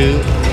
two.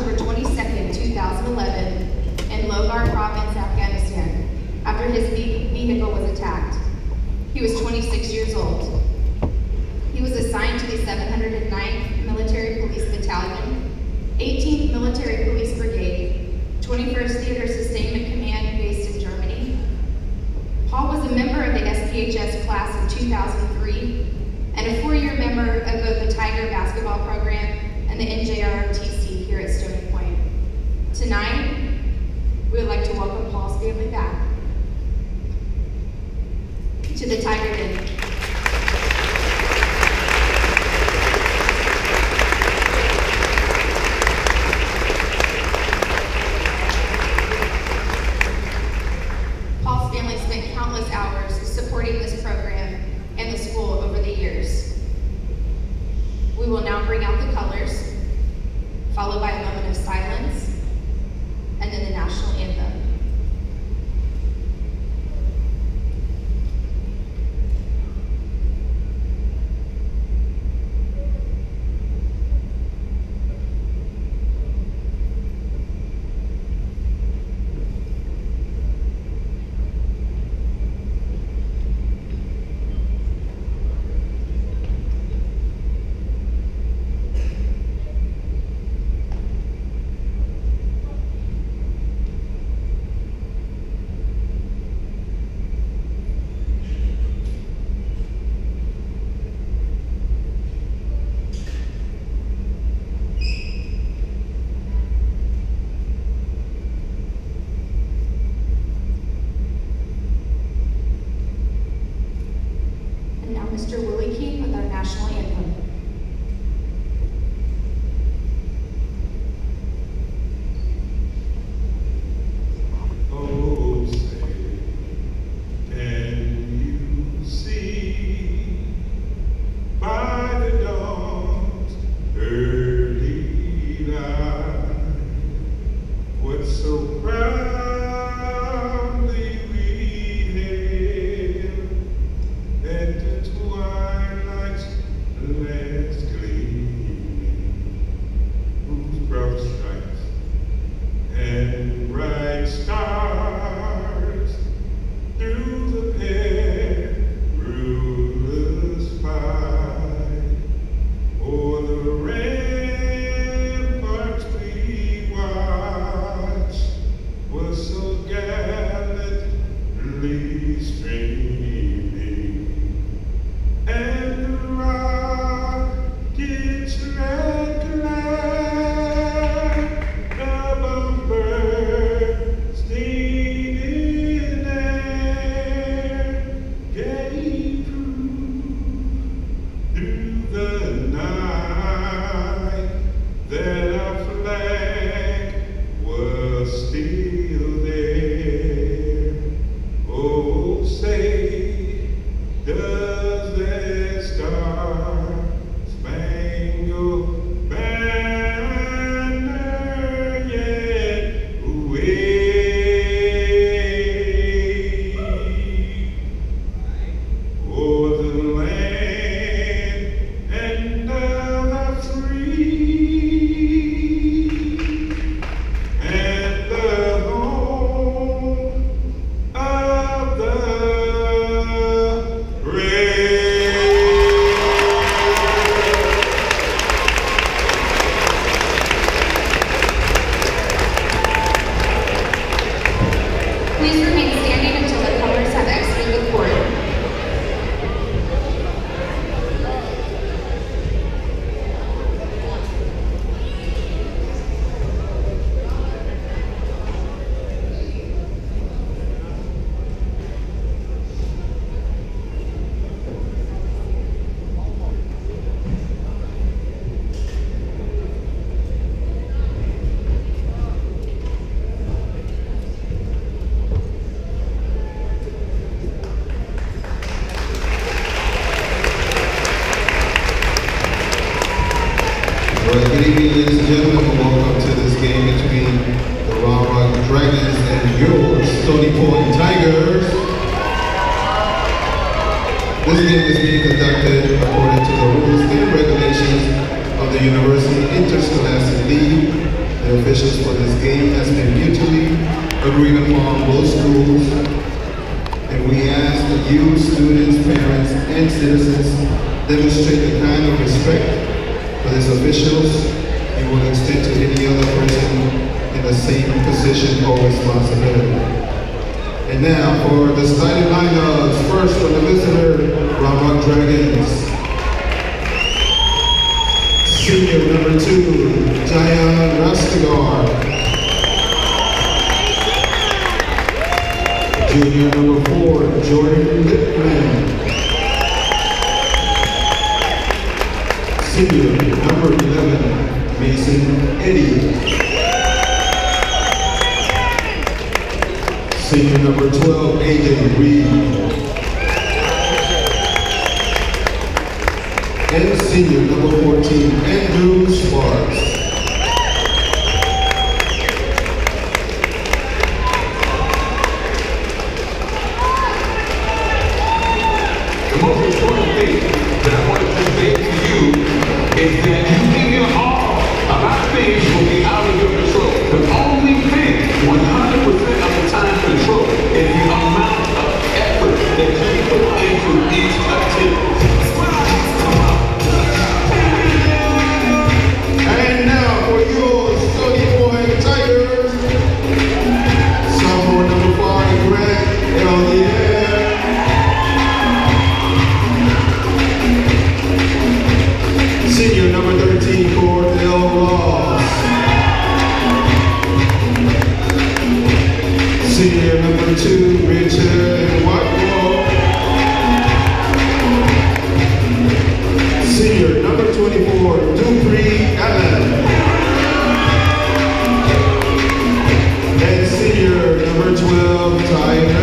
October 22, 2011, in Logar province, Afghanistan, after his vehicle was attacked. He was 26 years old. He was assigned to the 709th Military Police Battalion, 18th Military Police Brigade, 21st Theater Sustainment Command based in Germany. Paul was a member of the SPHS class of 2003 and a four-year member of both the Tiger basketball program and the NJROTC here at Stone. Tonight, we would like to welcome Paul's family back to the Tiger Den. Well, good evening, ladies and gentlemen, and welcome to this game between the Round Rock Dragons and your Stony Point Tigers. This game is being conducted according to the rules and regulations of the University Interscholastic League. The officials for this game has been mutually agreed upon both schools, and we ask that you, students, parents, and citizens demonstrate the kind of respect for these officials you will extend to any other person in the same position or responsibility. And now for the starting lineups, first from the visitor, Rock Dragons. Senior number two, Jayan Rastegar. Junior number four, Jordan Lippman. Senior number 11, Mason Eddy. Senior number 12, AJ Reed. And senior number 14, time.